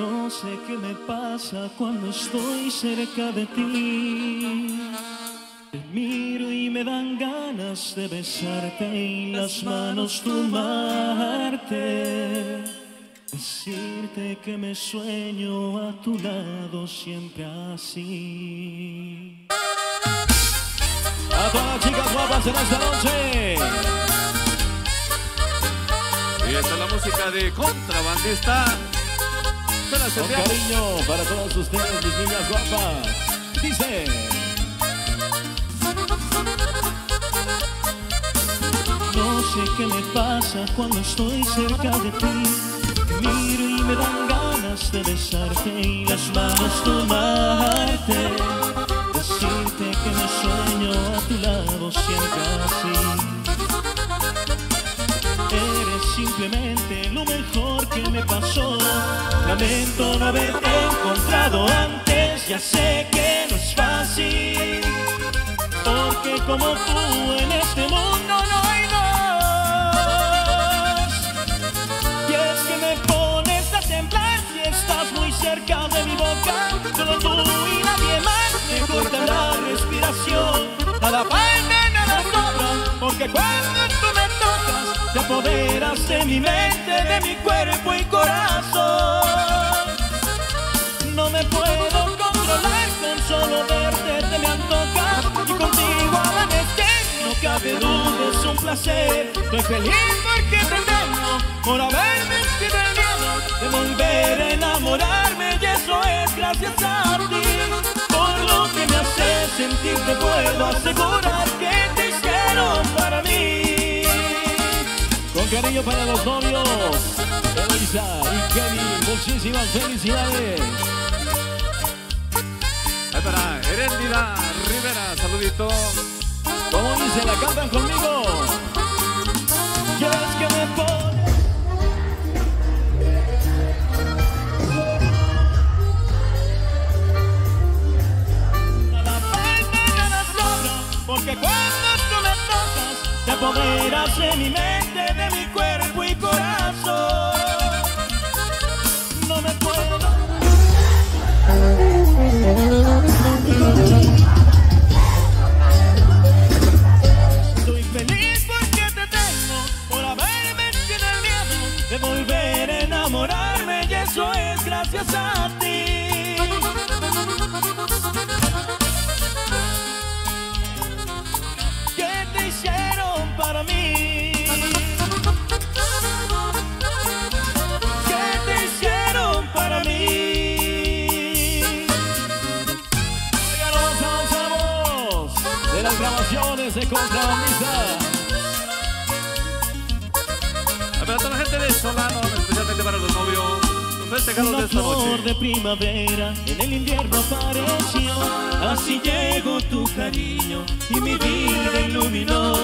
No sé qué me pasa cuando estoy cerca de ti. Te miro y me dan ganas de besarte y las manos tomarte. Decirte que me sueño a tu lado siempre así. A todas las chicas guapas en esta noche. Y esta es la música de Contrabandista. Con cariño para todos ustedes, mis niñas guapas. Dice. No sé qué me pasa cuando estoy cerca de ti. Miro y me dan ganas de besarte y las manos tomarte. Decirte que me sueño a tu lado siempre así. Eres simplemente lo mejor que me pasó. Lamento no haberte encontrado antes. Ya sé que no es fácil. Porque como tú en este mundo no hay dos. Y es que me pones a temblar si estás muy cerca de mi boca. Solo tú y nadie más me corta la respiración. Nada falta, nada sobra, porque cuando tú me tocas, te apoderas de mi mente, de mi cuerpo y corazón. Placer. Estoy feliz porque te tengo por haberme miedo de volver a enamorarme y eso es gracias a ti. Por lo que me hace sentir te puedo asegurar que te hicieron para mí. Con cariño para los novios Elisa y Kevin muchísimas felicidades. Espera, Herendida Rivera, saludito. Como dice, la cantan conmigo. ¿Quieres que me sobra, porque cuando tú me tocas, te apoderas de mi mente, de mi cuerpo y corazón. No me puedo grabaciones de Contrabandista. Espera, toda la gente de Solano, especialmente para los novios. Los de Una esta flor de primavera en el invierno apareció. Así llegó tu cariño y mi vida iluminó.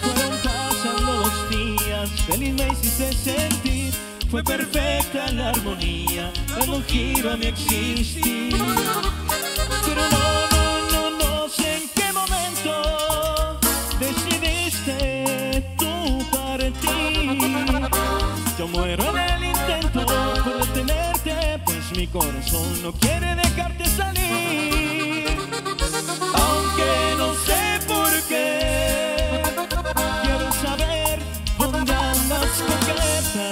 Fueron pasando los días, feliz me hiciste sentir. Fue perfecta la armonía, dando un giro a mi existir. Corazón no quiere dejarte salir. Aunque no sé por qué, quiero saber dónde andas coqueta.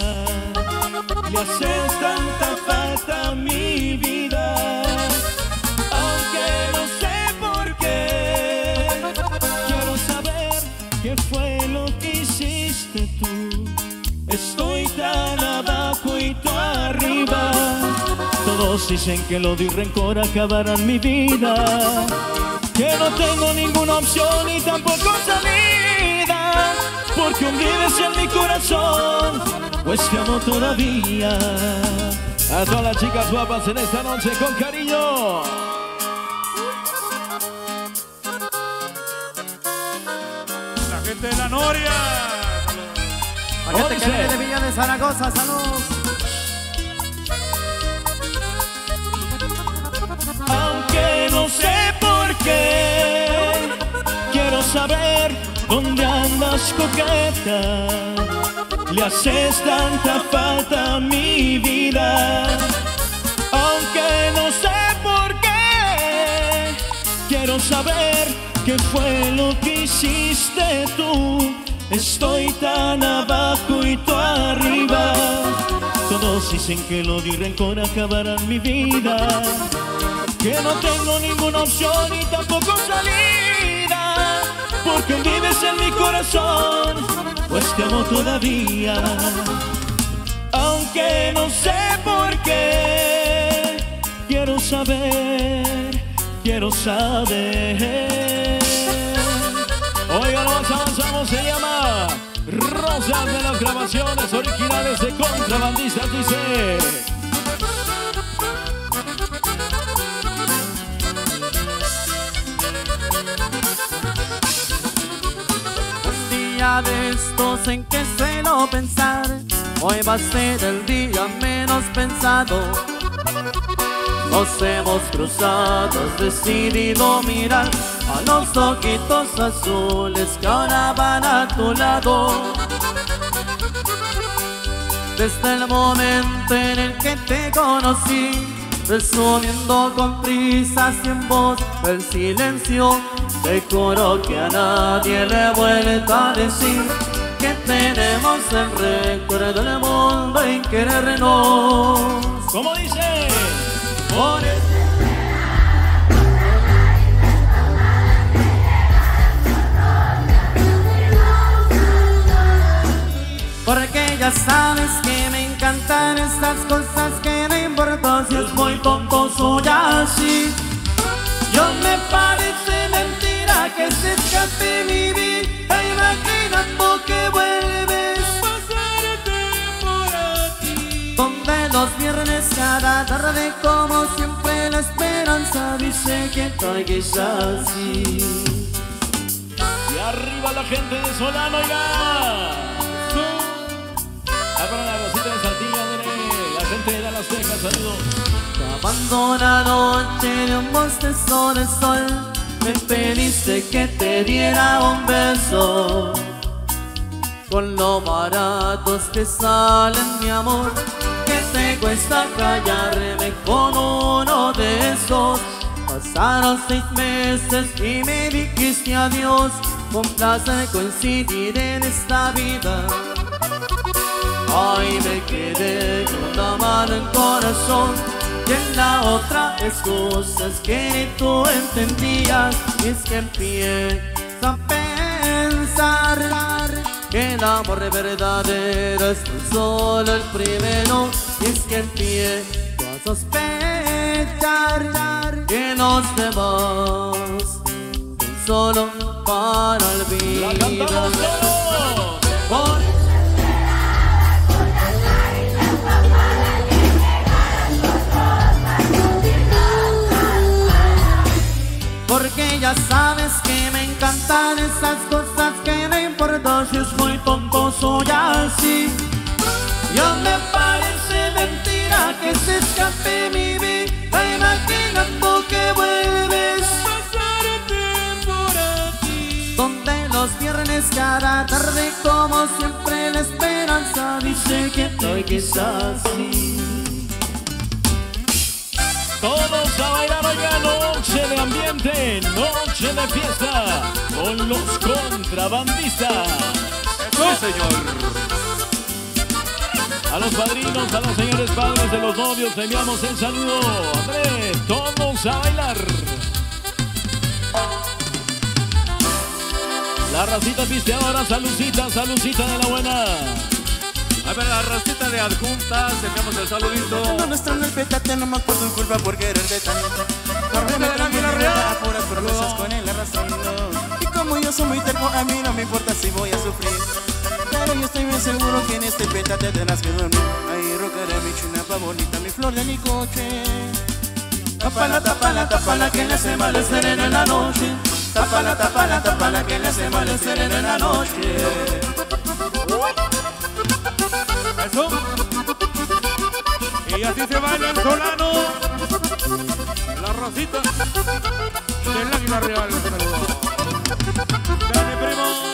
Le haces tanta falta a mi Todos dicen que el odio y rencor acabarán mi vida. Que no tengo ninguna opción y tampoco salida. Porque aún vives en mi corazón, pues te amo todavía. A todas las chicas guapas en esta noche con cariño. La gente de la Noria. La gente que de Villa de Zaragoza, salud. saber dónde andas coqueta. Le haces tanta falta a mi vida, aunque no sé por qué. Quiero saber qué fue lo que hiciste tú. Estoy tan abajo y tú arriba. Todos dicen que lo di rencor acabará mi vida. Que no tengo ninguna opción y tampoco salida. Porque vives en mi corazón, pues te amo todavía. Aunque no sé por qué, quiero saber, quiero saber. Oigan, más avanzamos, se llama Rosas de las grabaciones originales de Contrabandistas, dice. De estos en que suelo pensar, hoy va a ser el día menos pensado. Nos hemos cruzado, decidido mirar a los ojitos azules que ahora van a tu lado. Desde el momento en el que te conocí, resumiendo con prisas y en voz el silencio, te juro que a nadie le he vuelto a decir que tenemos el recuerdo del mundo en querernos. ¿Cómo dice? Por eso Porque ya sabes que me encantan estas cosas que no importa si es muy tonto soy así. Yo me parece que se escape mi vida imaginando que vuelves donde los viernes cada tarde como siempre la esperanza dice que traigas así. Y arriba la gente de Solano, oiga. Para la Rosita de Saltillo. La gente de Las Tejas, saludos. Acabando la noche de un bostezo de sol Me pediste que te diera un beso. Con lo baratos que salen mi amor Que te cuesta callarme con uno de esos. Pasaron seis meses y me dijiste adiós. Con placer coincidir en esta vida. Ay, me quedé con una mano en corazón y en la otra excusas que tú entendías. Es que empiezo a pensar que el amor verdadero es tan solo el primero. Y es que empiezo a sospechar que los demás son solo para olvidar. Así. Ya me parece mentira que se escape mi vida imaginando que vuelves donde los viernes cada tarde como siempre la esperanza dice que estoy quizás así. Todos a bailar oiga, noche de ambiente, noche de fiesta, con los contrabandistas. Sí, señor. A los padrinos, a los señores padres de los novios, le enviamos el saludo. André, todos a bailar. La racita pisteadora, salucita, salucita de la buena. A ver, la racita de adjuntas, enviamos el saludito. Cuando no está en el petate no me acuerdo en culpa por quererte tanto Correme Del tranquila, Águila me Real. da puras promesas con él arrastrando Y como yo soy muy terco, a mí no me importa si voy a sufrir Pero yo estoy bien seguro que en este petate tendrás que dormir Ahí rocaré mi chunapa bonita, mi flor de mi coche Tapala, tapala, tapala, que le hace mal el sereno en la noche Tapala, tapala, tapala, que le hace mal el sereno en la noche Eso. Y así se baila el solano. La rosita del águila real. Dale, primo.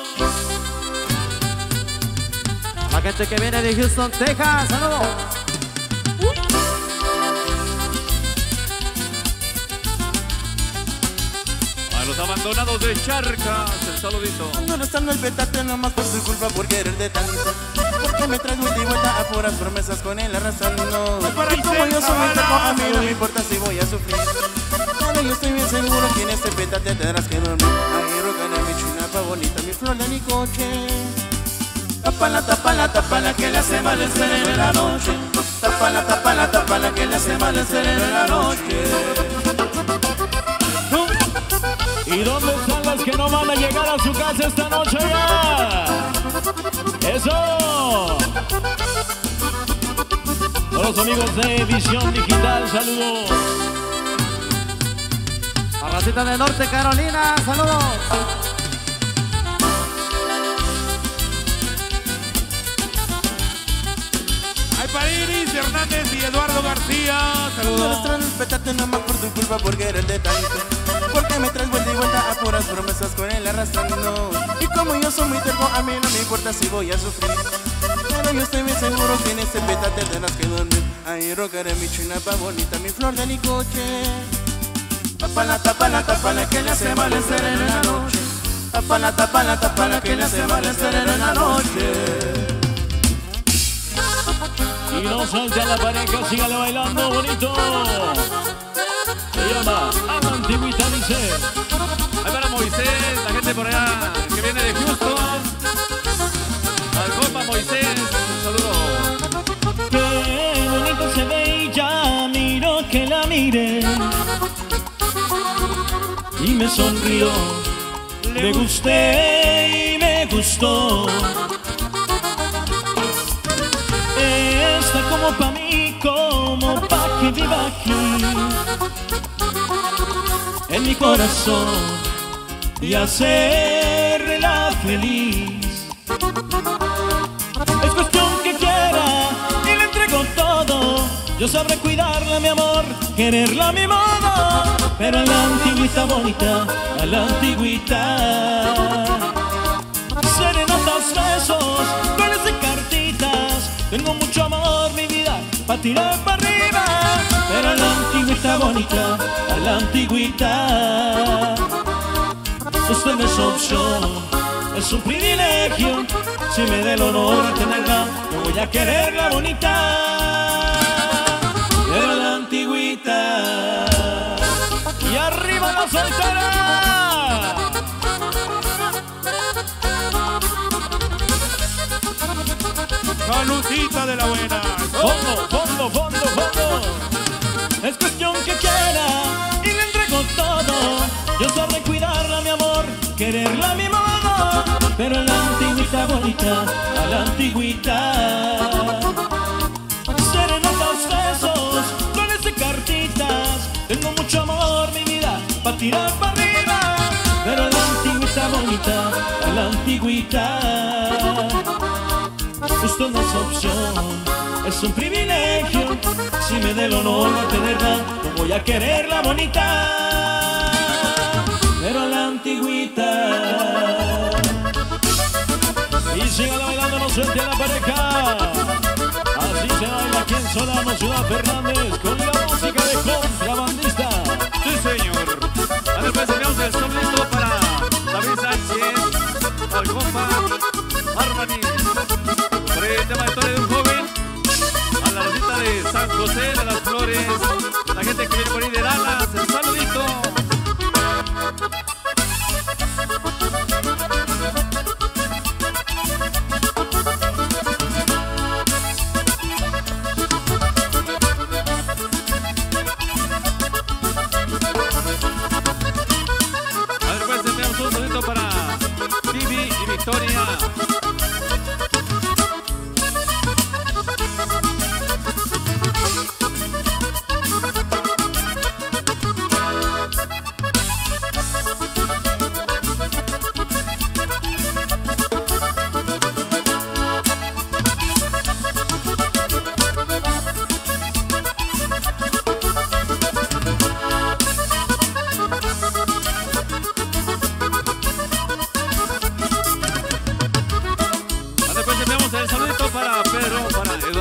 Gente que viene de Houston, Texas, saludos. abandonados de Charcas, el saludito. No estando el petate nomás por su culpa por querer de tanto. Porque me traes vuelta y vuelta a puras promesas con él arrastrando. Y como yo soy muy a mí no me importa si voy a sufrir. Pero yo estoy bien seguro que en este petate tendrás que dormir. Ay, rogaré mi chinapa bonita, mi flor de mi coche. Tapala, tapala, tapala, que le hace mal el sereno en la noche. Tapala, tapala, tapala, que le hace mal el sereno en la noche. ¿Y dónde están las que no van a llegar a su casa esta noche ya? ¡Eso! A los amigos de Visión Digital, saludos. A Racita de Norte Carolina, saludos. Iris Hernández y Eduardo García, No saludos. traes el petate nomás por tu culpa por querer de tanto. Porque me traes vuelta y vuelta a puras promesas con él arrastrando. Y como yo soy muy terco, a mí no me importa si voy a sufrir. Pero yo estoy bien seguro que en este petate tendrás que dormir. Ahí rogaré mi chinapa bonita, mi flor de mi coche. Tapala, tapala, tapala, que le hace mal el sereno en la noche. Tapala, tapala, tapala, que le hace mal el sereno en la noche. Y no salte a la pareja, sígale bailando bonito. Se llama A la Antigüita, dice. Ahí para Moisés, la gente por allá que viene de Houston. Al compa Moisés, un saludo. Qué bonito se ve y ya miro que la mire. Y me sonrió, le gusté y me gustó. Viva aquí. En mi corazón y hacerla feliz. Es cuestión que quiera y le entrego todo. Yo sabré cuidarla, mi amor, quererla mi modo. Pero a la antigüita bonita, a la antigüita. Serenatas, besos, flores y cartitas. Tengo mucho amor, mi vida, pa' tirar para arriba. Pero a la antigüita bonita, a la antigüita. Usted no es opción, es un privilegio. Si me da el honor de tenerla, yo voy a quererla bonita. Pero la antigüita. Y arriba la soltera. Salucita de la buena. Fondo, fondo, fondo, fondo. Quererla a mi modo. Pero la antigüita bonita, a la antigüita. Serenatas, besos, flores y cartitas. Tengo mucho amor, mi vida, pa' tirar para arriba. Pero la antigüita bonita, a la antigüita. Esto no es opción, es un privilegio. Si me da el honor de tenerla, no voy a quererla bonita. Pero a la antigüita. Y sigan bailando, no suelte a la pareja. Así se baila aquí en Solano, Ciudad Fernández, con la música de contrabandista. Sí, señor. A ver, pues teníamos el son listo para David Sánchez, al compa Armani. Por el tema de de un joven, a la rosita de San José de las Flores,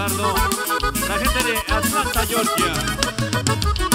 La gente de Atlanta, Georgia.